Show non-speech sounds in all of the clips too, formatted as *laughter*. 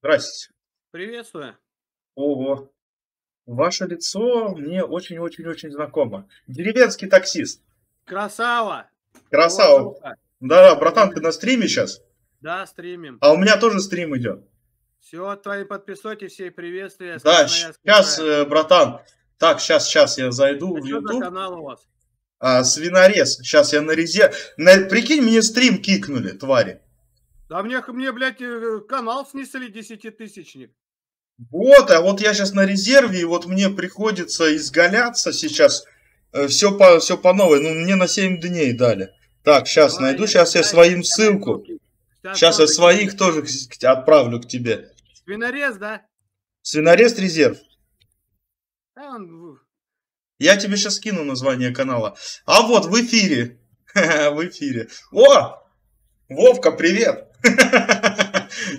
Здрасте. Приветствую. Ого. Ваше лицо мне очень-очень-очень знакомо. Деревенский таксист. Красава! Красава. Да, братан, ты на стриме сейчас? Да, стримим. А у меня тоже стрим идет. Все, твои подписоте, все приветствия. Да, сейчас, края. братан. Так, сейчас, сейчас я зайду А в YouTube. канал у вас? А, свинорез. Сейчас я на резерв. На... Прикинь, мне стрим кикнули, твари. Да мне, мне, блядь, э, канал снесли десятитысячник. Вот, а вот я сейчас на резерве, и вот мне приходится изгаляться сейчас. Все по, все по новой. Ну, мне на 7 дней дали. Так, сейчас Давай, найду, сейчас я своим ссылку. Сейчас я своих тоже отправлю к тебе. Свинорез, да? Свинорест резерв. Да, он Я тебе сейчас скину название канала. А вот в эфире. *laughs* В эфире. О! Вовка, привет!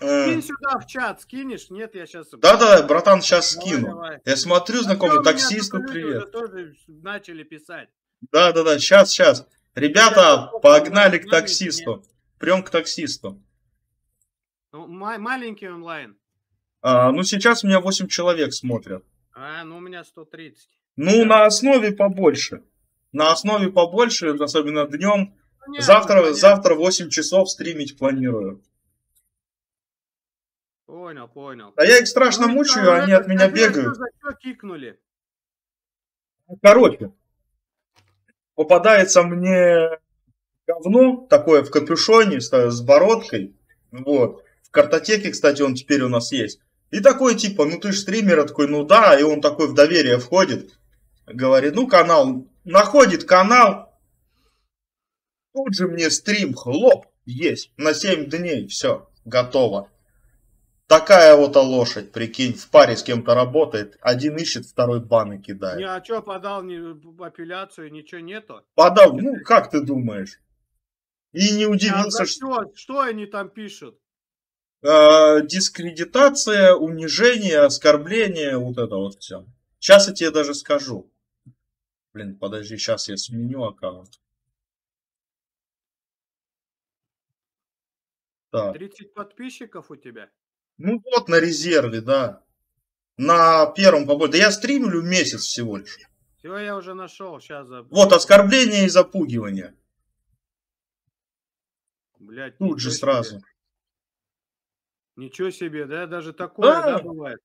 Э, Скинь сюда в чат, скинешь? Нет, я сейчас... Да-да, братан, сейчас скину. давай. Я смотрю, А знакомый у тут люди привет. тоже начали писать. Да-да-да, сейчас, сейчас. Ребята, погнали к таксисту. Прям к таксисту. Ну, ма- маленький онлайн. А, ну, сейчас меня 8 человек смотрят. А, ну у меня 130. Ну, на основе побольше. На основе побольше, особенно днем. Понятно, Завтра, понятно. завтра 8 часов стримить планирую. Понял, понял. А я их страшно Ну, мучаю, они это, от меня бегают. что за что кикнули? Короче, попадается мне говно такое в капюшоне с, бородкой. Вот. В картотеке, кстати, он теперь у нас есть. И такой типа, ну ты ж стример, Я такой, ну да, и он такой в доверие входит. Говорит, ну канал, находит канал. Тут же мне стрим, хлоп, есть. На 7 дней, все, готово. Такая вот а лошадь, прикинь, в паре с кем-то работает. Один ищет, второй баны кидает. Не, а что, подал не, апелляцию, ничего нету? Подал, ну как ты думаешь? И не А удивился, за что что, что они там пишут? э, дискредитация, унижение, оскорбление, вот это вот все. Сейчас я тебе даже скажу. Блин, подожди, сейчас я сменю аккаунт. Так, 30 подписчиков у тебя? ну вот на резерве, да. На первом побольше. Да я стримлю месяц всего лишь. Все, я уже нашел, сейчас за... Вот оскорбление и запугивание. Блядь, Тут же себе. сразу. Ничего себе, да? Даже такое, Да. да, бывает?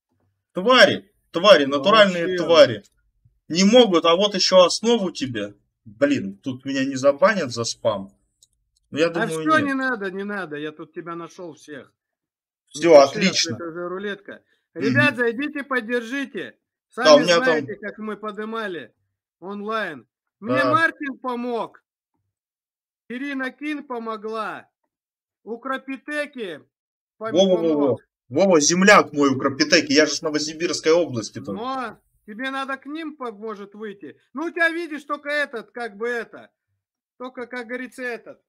Твари, твари, натуральные Вообще. твари. Не могут, а вот еще основу тебе. Блин, тут меня не забанят за спам. Ну, я а думаю, все, нет. не надо, не надо, я тут тебя нашел всех. Не Все, пиши, а отлично. Это же рулетка. Ребят, зайдите, поддержите. Да, Сами у меня там- знаете, как мы подымали онлайн. Мне Да. Мартин помог. Ирина Кин помогла. У Крапитеки пом- Во-во-во-во. помог. Вова, земляк мой у Крапитеки, я же с Новосибирской области. тут. Но тебе надо к ним может выйти. Ну, у тебя, видишь, только этот, как бы это. Только, как говорится, этот.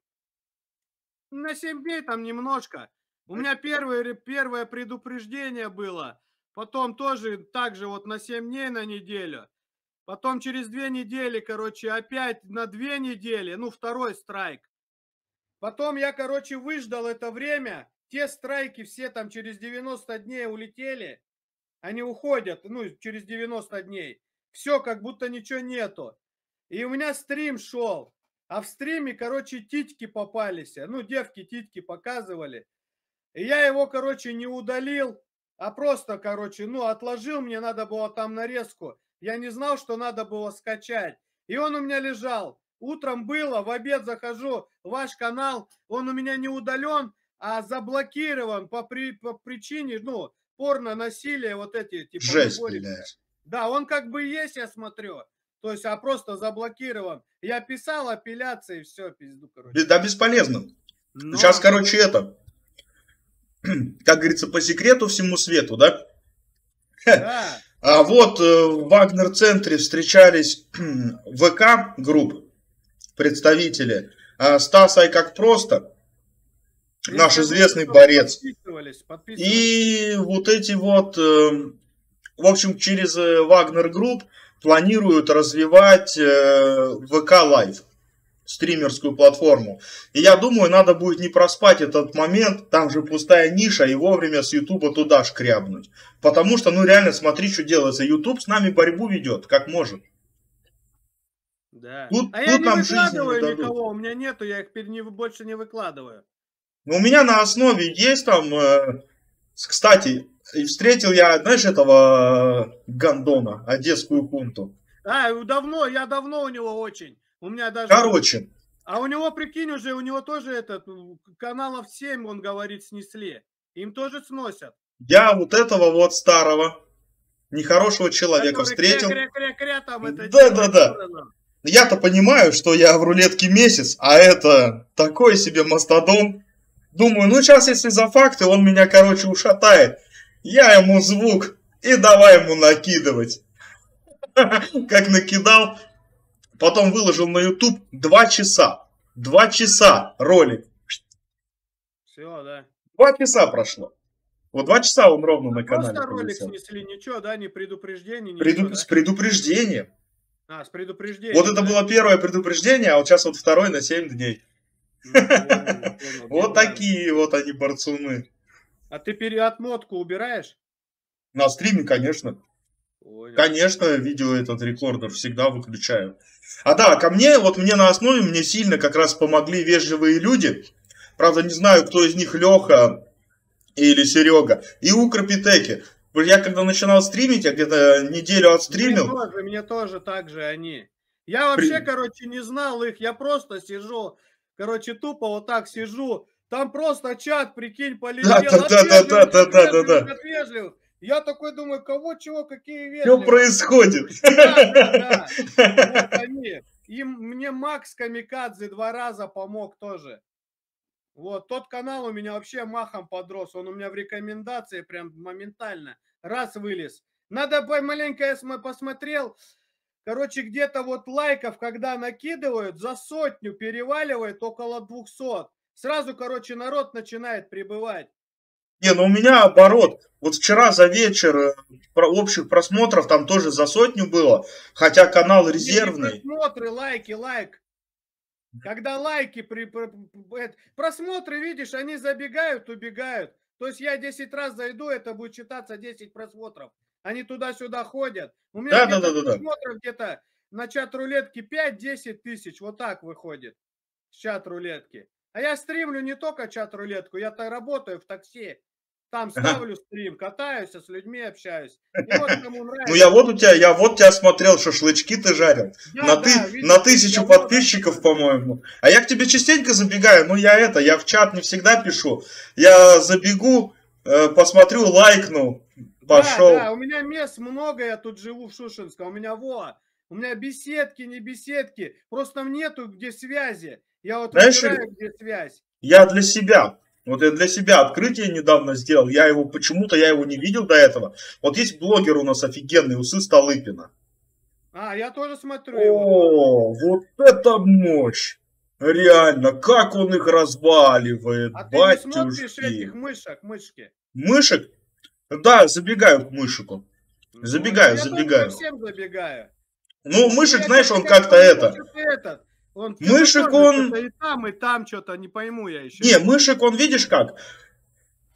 На 7 дней там немножко. У меня первое, ре- первое предупреждение было. Потом тоже так же вот на 7 дней на неделю. Потом через две недели, короче, опять на две недели, ну, второй страйк. Потом я, короче, выждал это время. Те страйки все там через 90 дней улетели. Они уходят, ну, через 90 дней. Все, как будто ничего нету. И у меня стрим шел. А в стриме, короче, титьки попались. Ну, девки титьки показывали. И я его, короче, не удалил, а просто, короче, ну, отложил. Мне надо было там нарезку. Я не знал, что надо было скачать. И он у меня лежал. Утром было, в обед захожу, ваш канал, он у меня не удален, а заблокирован по, при, по причине, ну, порно, насилие, вот эти, типа, Жесть. Да, он как бы есть, я смотрю. То есть, а просто заблокирован. Я писал апелляции, все, пизду, короче. Да бесполезно. Но- Сейчас, короче, это. *clears throat* Как говорится, по секрету всему свету, да? *laughs* Да, А вот э, в Вагнер-центре встречались *clears throat* VK Group, представители. А Стас как просто, наш Если известный вы борец. Подписывались, подписывались. И вот эти вот, э, в общем, через э, Вагнер Group планируют развивать э, VK Live. стримерскую платформу. И я думаю, надо будет не проспать этот момент, там же пустая ниша, и вовремя с Ютуба туда шкрябнуть. Потому что, ну реально, смотри, что делается. Ютуб с нами борьбу ведет, как может. Да. Тут, а тут я не выкладываю не никого, у меня нету, я их не, больше не выкладываю. Ну, у меня на основе есть там, э, кстати, встретил я, знаешь, этого э, Гандона, одесскую хунту. А, давно, я давно у него очень. У меня даже... Короче. А у него, прикинь, уже, у него тоже этот, каналов 7, он говорит, снесли. Им тоже сносят. Я вот этого вот старого, нехорошего человека Который встретил. Кря -кря -кря там это да, да, да. Я-то понимаю, что я в рулетке месяц, а это такой себе мастодон. Думаю, ну сейчас, если за факты, он меня, короче, ушатает. Я ему звук и давай ему накидывать. *laughs* Как накидал, Потом выложил на YouTube два часа. Два часа ролик. Все, да. Два часа прошло. Вот два часа он ровно на канале. Просто ролик снесли, ничего, да, не предупреждение, ничего, Преду... да? С предупреждением. А, с предупреждением. Вот это да. было первое предупреждение, а вот сейчас вот второй на 7 дней. *laughs* Вот такие вот они борцуны. А ты переотмотку убираешь? На стриме, конечно. Конечно, видео этот рекордер всегда выключаю. А да, ко мне, вот мне на основе, мне сильно как раз помогли вежливые люди. Правда, не знаю, кто из них Леха или Серега. И Укропитеки. Я когда начинал стримить, я где-то неделю отстримил. Мне тоже, мне тоже так же они. Я вообще, При... короче, не знал их. Я просто сижу, короче, тупо вот так сижу. Там просто чат, прикинь, полетел. Да, да, да, да, да, да, да, да. Я такой думаю, кого, чего, какие вещи. Что происходит? Да, да, да. Вот они. Им, мне Макс Камикадзе два раза помог тоже. Вот, тот канал у меня вообще махом подрос. Он у меня в рекомендации прям моментально. Раз вылез. Надо маленько я посмотрел. Короче, где-то вот лайков, когда накидывают, за сотню переваливает около 200. Сразу, короче, народ начинает прибывать. Не, ну у меня оборот. Вот вчера за вечер э, общих просмотров там тоже за сотню было, хотя канал резервный. Просмотры, лайки, лайк. Когда лайки, при, при, просмотры, видишь, они забегают, убегают. То есть я 10 раз зайду, это будет читаться 10 просмотров. Они туда-сюда ходят. У меня да, да, да, просмотров да. где-то на чат рулетки 5-10 тысяч. Вот так выходит с чат рулетки. А я стримлю не только чат-рулетку, я-то работаю в такси. Там ставлю стрим, катаюсь, а с людьми общаюсь. Вот, *laughs* ну я вот у тебя, я вот тебя смотрел, шашлычки ты жарил. Да, на, да, ты, видите, на тысячу подписчиков, по-моему. А я к тебе частенько забегаю, ну я это, я в чат не всегда пишу. Я забегу, э, посмотрю, лайкну, пошел. Да, да, у меня мест много, я тут живу в Шушинском. У меня во, у меня беседки, не беседки. Просто нету где связи. Я вот Знаешь, выбираю, где связь. Я для себя. Вот я для себя открытие недавно сделал. Я его почему-то я его не видел до этого. Вот есть блогер у нас офигенный, Усы Столыпина. А, я тоже смотрю. О, его. вот это мощь! Реально, как он их разваливает, а батюшки. ты не смотришь этих мышек, мышки? Мышек? Да, забегаю к мышику. Забегаю, ну, я забегаю. Я совсем забегаю. Ну, мышек, я знаешь, он как-то это... Этот, он мышек он... И там, и там что-то, не пойму я еще. Не, мышек он, видишь как?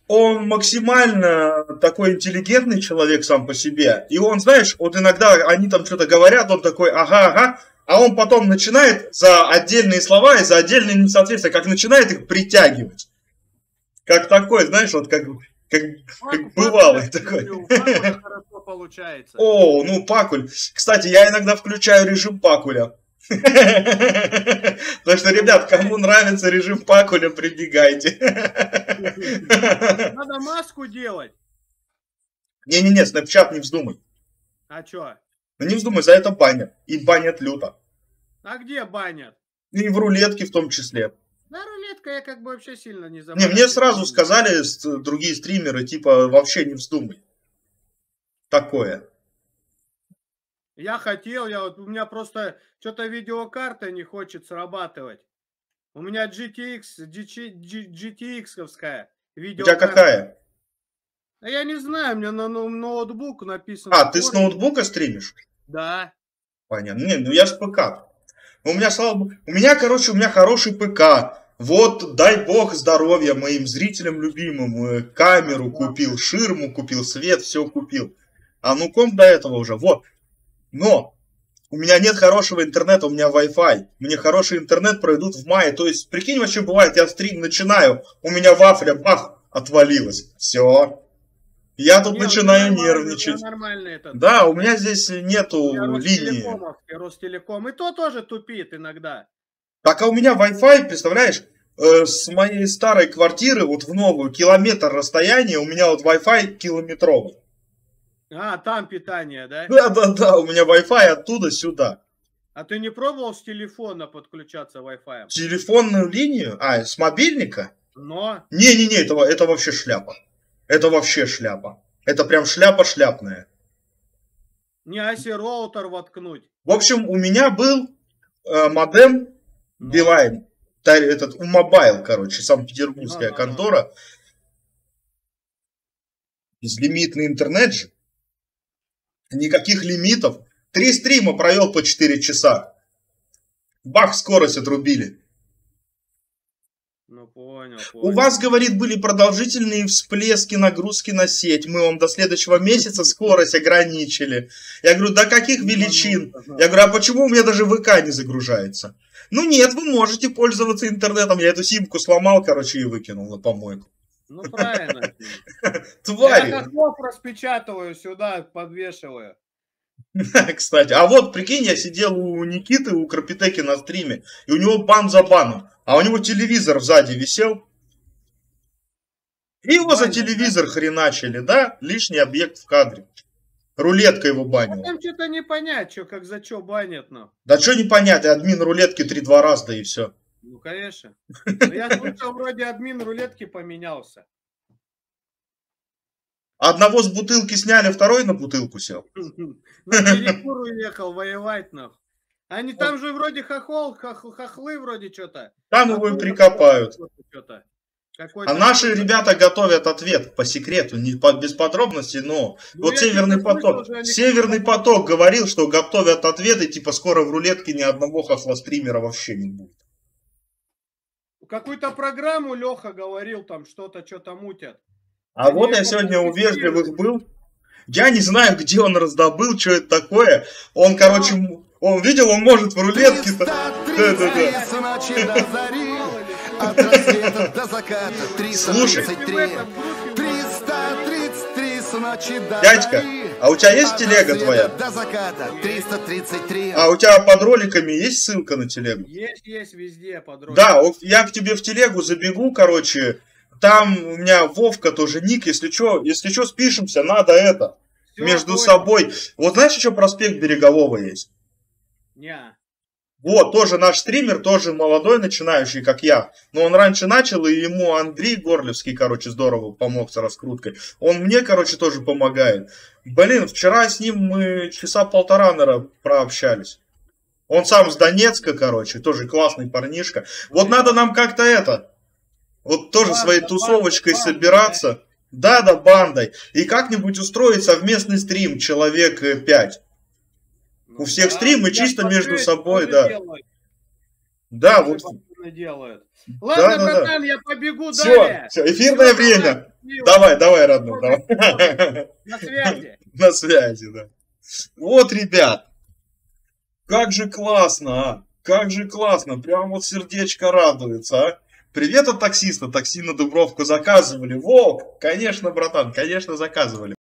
Он максимально такой интеллигентный человек сам по себе. И он, знаешь, вот иногда они там что-то говорят, он такой, ага, ага, а он потом начинает за отдельные слова и за отдельные несоответствия, как начинает их притягивать. Как такой, знаешь, вот как, как, как бывалый такой. *laughs* получается. О, ну пакуль. Кстати, я иногда включаю режим пакуля. *laughs* Так что, ребят, кому нравится режим пакуля, прибегайте. Надо маску делать. Не-не-не, снапчат не вздумай. А чё? Ну не вздумай, за это банят. И банят люто. А где банят? И в рулетке в том числе. Да, рулетка я как бы вообще сильно не забыл. Не, мне сразу сказали другие стримеры, типа, вообще не вздумай. Такое. Я хотел, я вот, у меня просто что-то видеокарта не хочет срабатывать. У меня GTX, GTX-ковская видеокарта. У тебя какая? А я не знаю, меня на ноутбук написано. А, ты с ноутбука стримишь? Да. Понятно. Не, ну я с ПК. У меня, слава богу, у меня, короче, у меня хороший ПК. Вот, дай бог здоровья моим зрителям любимым. э, Камеру купил, ширму купил, свет, все купил. А ну комп до этого уже, вот. Но у меня нет хорошего интернета, у меня Wi-Fi. Мне хороший интернет пройдут в мае. То есть, прикинь, вообще бывает, я стрим начинаю, у меня вафля, бах, отвалилась. Все. Я тут Не, ну начинаю нервничать. Нормально это. Да, у меня здесь нету Я линии. Ростелеком. И то тоже тупит иногда. Так, а у меня Wi-Fi, представляешь, э, с моей старой квартиры вот в новую километр расстояния, у меня вот Wi-Fi километровый. А, там питание, да? Да-да-да, у меня Wi-Fi оттуда сюда. А ты не пробовал с телефона подключаться Wi-Fi? Телефонную линию? А, с мобильника? Но Не-не-не, это, это вообще шляпа. Это вообще шляпа. Это прям шляпа шляпная. не оси роутер воткнуть. В общем, у меня был э, модем Ну, Билайн. Этот, у Мобайл, короче, Санкт-Петербургская Да-да-да. контора. Безлимитный интернет же. Никаких лимитов. Три стрима провел по 4 часа. Бах, скорость отрубили. Ну, понял, У вас, говорит, были продолжительные всплески нагрузки на сеть. Мы вам до следующего месяца скорость ограничили. Я говорю, до каких величин? Я говорю, а почему у меня даже ВК не загружается? Ну нет, вы можете пользоваться интернетом. Я эту симку сломал, короче, и выкинул на помойку. Ну, правильно. *laughs* Я Твари. хохлов распечатываю сюда, подвешиваю. *laughs* Кстати, а вот, прикинь, я сидел у Никиты, у Крапитеки на стриме, и у него бан за баном, а у него телевизор сзади висел. И его за телевизор хреначили, да? Лишний объект в кадре. Рулетка его А банила. там что-то не понять, что как за что банят, ну. Да что непонятно, админ рулетки 3-2 раза, да и все. Ну, конечно. Но Я слышал, вроде админ рулетки поменялся. Одного с бутылки сняли, второй на бутылку сел. На *laughs* перекур уехал воевать, нах. Они там же вроде хохол, хох- хохлы вроде что-то. Там его и прикопают. А наши ребята готовят ответ по секрету, не по- без подробностей, но Ну, вот Северный слышал поток. они Северный поток говорил, что готовят ответы, типа скоро в рулетке ни одного хохлостримера вообще не будет. Какую-то программу Леха говорил, там что-то, что-то мутят. А вот я его сегодня у вежливых был. Я не знаю, где он раздобыл, что это такое. Он, короче, он видел, он может в рулетке. *laughs* Рассвета до заката, Слушай. 333. 333 с ночи до Дядька, а у тебя есть телега твоя? До заката, 333. А у тебя под роликами есть ссылка на телегу? Есть, есть везде подробно. Да, вот я к тебе в телегу забегу, короче. Там у меня Вовка тоже ник, если что, если что, спишемся, надо это, Всё, между понял. собой. Вот знаешь, еще проспект Берегового есть? Не. Вот, тоже наш стример, тоже молодой, начинающий, как я. Но он раньше начал, и ему Андрей Горлевский, короче, здорово помог с раскруткой. Он мне, короче, тоже помогает. Блин, вчера с ним мы часа полтора, наверное, прообщались. Он сам с Донецка, короче, тоже классный парнишка. Вот надо нам как-то это, вот тоже Банда, своей тусовочкой банда, собираться. Да, да, бандой. И как-нибудь устроить совместный стрим, человек э, пять. Ну У всех да, стримы чисто смотрю, между собой, да. делают, Да, вот. делают. Ладно, да, да. братан, я побегу Все, далее. эфирное Всё, время. давай, счастливо. Давай, давай, родной, давай. На связи. *laughs* На связи, да. Вот, ребят, как же классно, а? Как же классно, прям вот сердечко радуется, а? Привет от таксиста, такси на Дубровку заказывали. Волк, конечно, братан, конечно, заказывали.